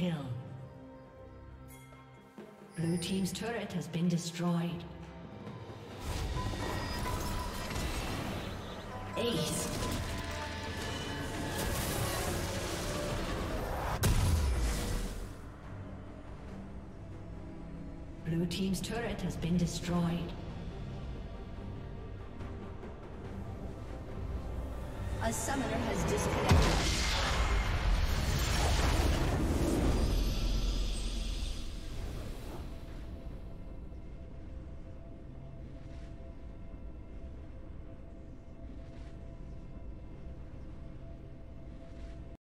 Kill. Blue Team's turret has been destroyed. Ace. Blue Team's turret has been destroyed.